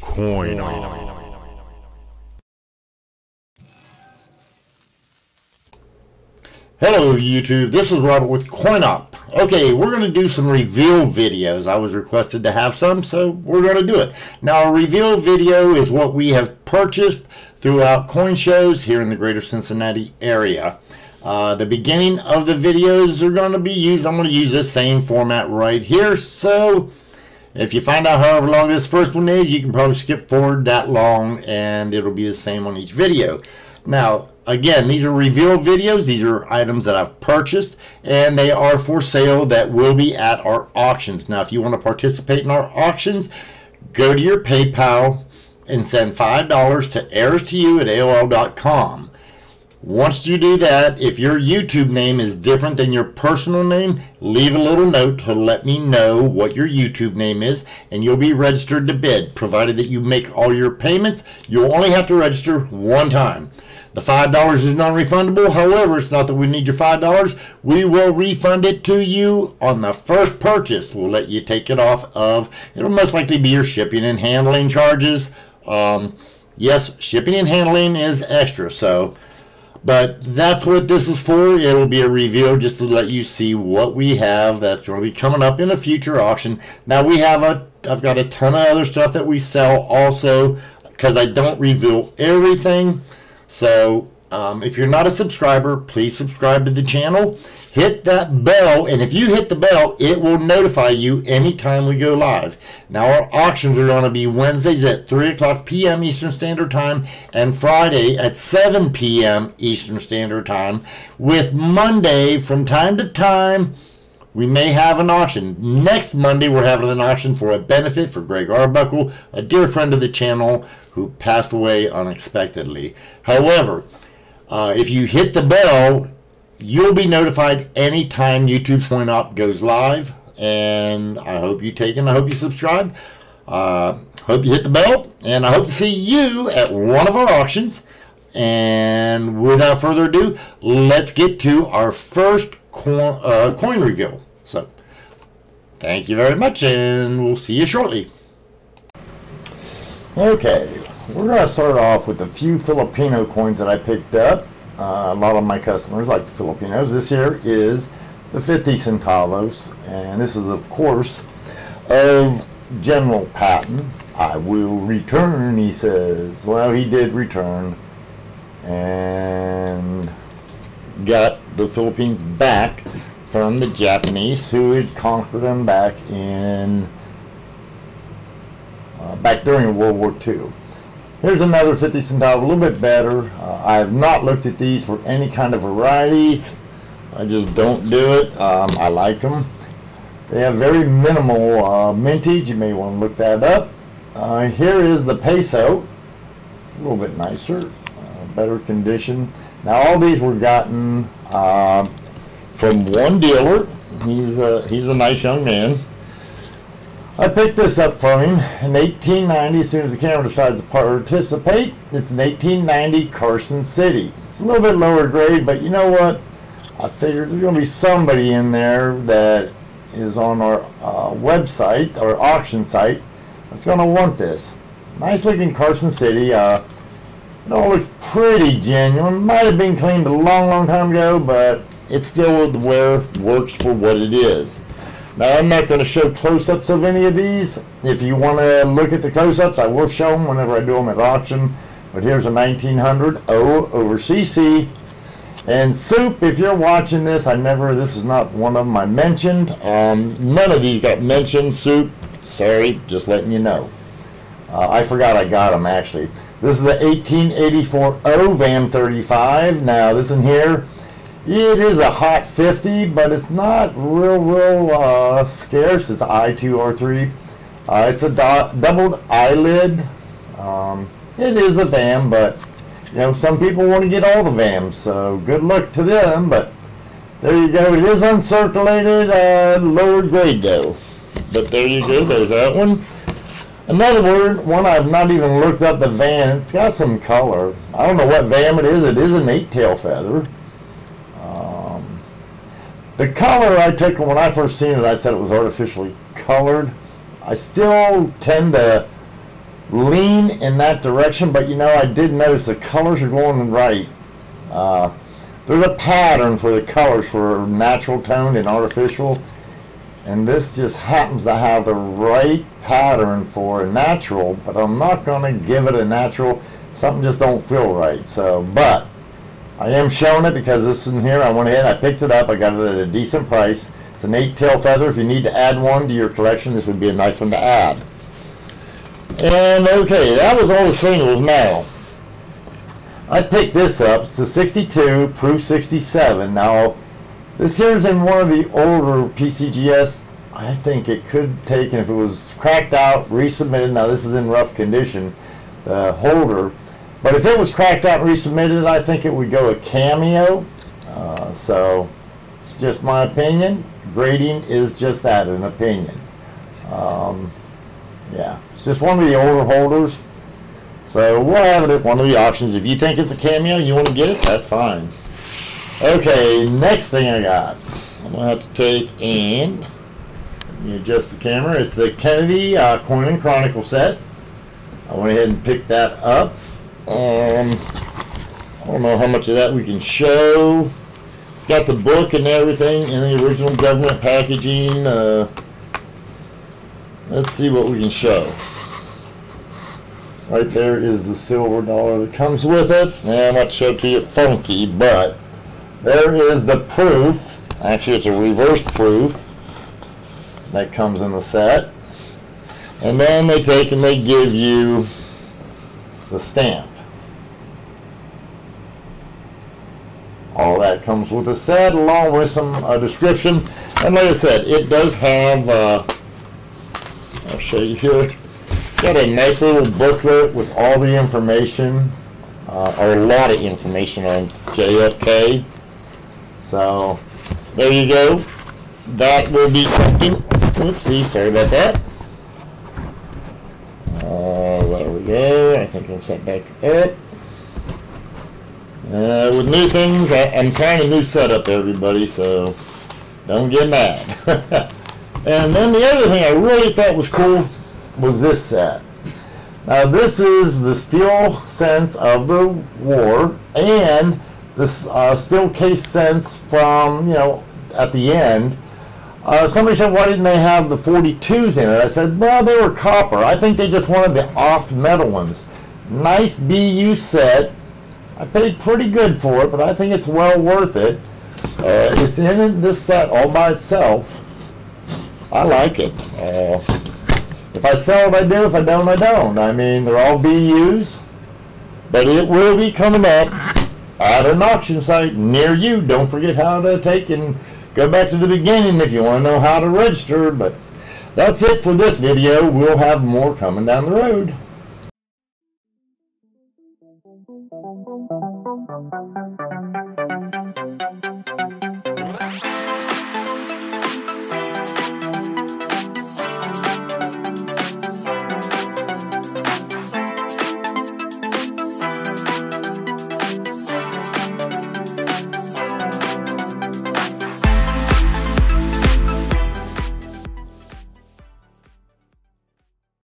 Coin Hello YouTube, this is Robert with Coin Opp. Okay, we're going to do some reveal videos. I was requested to have some, so we're going to do it. Now, a reveal video is what we have purchased throughout coin shows here in the greater Cincinnati area. Uh, the beginning of the videos are going to be used, I'm going to use this same format right here, so if you find out however long this first one is, you can probably skip forward that long and it'll be the same on each video. Now, again, these are reveal videos. These are items that I've purchased and they are for sale that will be at our auctions. Now, if you want to participate in our auctions, go to your PayPal and send $5 to errors to you at AOL.com. Once you do that, if your YouTube name is different than your personal name, leave a little note to let me know what your YouTube name is, and you'll be registered to bid. Provided that you make all your payments, you'll only have to register one time. The $5 is non-refundable. However, it's not that we need your $5. We will refund it to you on the first purchase. We'll let you take it off of, it'll most likely be your shipping and handling charges. Um, yes, shipping and handling is extra, so but that's what this is for. It'll be a review just to let you see what we have that's going to be coming up in a future auction. Now we have a, I've got a ton of other stuff that we sell also because I don't reveal everything. So um, if you're not a subscriber, please subscribe to the channel hit that bell and if you hit the bell it will notify you anytime we go live now our auctions are going to be wednesdays at 3 o'clock p.m eastern standard time and friday at 7 p.m eastern standard time with monday from time to time we may have an auction. Next Monday, we're having an auction for a benefit for Greg Arbuckle, a dear friend of the channel who passed away unexpectedly. However, uh, if you hit the bell, You'll be notified anytime YouTube Coin Opp goes live. And I hope you take and I hope you subscribe. Uh, hope you hit the bell. And I hope to see you at one of our auctions. And without further ado, let's get to our first coin, uh, coin reveal. So, thank you very much, and we'll see you shortly. Okay, we're going to start off with a few Filipino coins that I picked up. Uh, a lot of my customers, like the Filipinos, this here is the 50 centavos, and this is, of course, of General Patton. I will return, he says. Well, he did return and got the Philippines back from the Japanese who had conquered them back in uh, back during World War II. Here's another 50 centavo, a little bit better. Uh, I have not looked at these for any kind of varieties. I just don't do it. Um, I like them. They have very minimal uh, mintage. You may want to look that up. Uh, here is the peso. It's a little bit nicer, uh, better condition. Now all these were gotten uh, from one dealer. He's a, he's a nice young man. I picked this up from him in 1890 as soon as the camera decides to participate. It's an 1890 Carson City. It's a little bit lower grade, but you know what? I figured there's going to be somebody in there that is on our uh, website, our auction site, that's going to want this. Nice looking Carson City. Uh, it all looks pretty genuine. Might have been cleaned a long, long time ago, but it still the wear works for what it is. Now I'm not going to show close-ups of any of these. If you want to look at the close-ups, I will show them whenever I do them at auction. But here's a 1900 O over CC. And soup, if you're watching this, I never, this is not one of them I mentioned. Um, none of these got mentioned, soup. Sorry, just letting you know. Uh, I forgot I got them actually. This is a 1884 O VAM 35. Now this in here, it is a hot 50, but it's not real, real uh, scarce. It's I2 or 3. Uh, it's a do doubled eyelid. Um, it is a VAM, but you know some people want to get all the VAMs, so good luck to them. But there you go. It is uncirculated, uh, lower grade though. But there you go. There's that one. Another word, one I've not even looked up the VAM. It's got some color. I don't know what VAM it is. It is an eight-tail feather. The color I took when I first seen it, I said it was artificially colored. I still tend to lean in that direction, but you know, I did notice the colors are going right. Uh, there's a pattern for the colors for natural tone and artificial, and this just happens to have the right pattern for a natural, but I'm not going to give it a natural. Something just don't feel right. So, but I am showing it because this is in here. I went ahead, I picked it up, I got it at a decent price. It's an eight tail feather. If you need to add one to your collection, this would be a nice one to add. And okay, that was all the singles now. I picked this up. It's a 62, proof 67. Now, this here is in one of the older PCGS. I think it could take, and if it was cracked out, resubmitted, now this is in rough condition, the holder. But if it was cracked out and resubmitted, I think it would go a cameo. Uh, so, it's just my opinion. Grading is just that, an opinion. Um, yeah, it's just one of the older holders. So we'll have it at one of the options. If you think it's a cameo and you want to get it, that's fine. Okay, next thing I got. I'm going to have to take in, and adjust the camera. It's the Kennedy uh, Coin and Chronicle set. I went ahead and picked that up. Um, I don't know how much of that we can show. It's got the book and everything in the original government packaging. Uh, let's see what we can show. Right there is the silver dollar that comes with it. I'm not show to you funky, but there is the proof. Actually, it's a reverse proof that comes in the set. And then they take and they give you the stamp. All that comes with a set along with some uh, description. And like I said, it does have, uh, I'll show you here, got a nice little booklet with all the information, uh, or a lot of information on JFK. So, there you go. That will be something. Oopsie, sorry about that. Uh, there we go. I think I'll set back up. Uh, with new things, I, am trying a new setup, everybody, so don't get mad. and then the other thing I really thought was cool was this set. Now this is the steel cents of the war and this uh, steel case cents from, you know, at the end. Uh, somebody said, why didn't they have the 42s in it? I said, well, they were copper. I think they just wanted the off metal ones. Nice BU set I paid pretty good for it, but I think it's well worth it. Uh, it's in this set all by itself. I like it. Uh, if I sell it, I do. If I don't, I don't. I mean, they're all BUs, but it will be coming up at an auction site near you. Don't forget how to take and go back to the beginning if you want to know how to register. But that's it for this video. We'll have more coming down the road.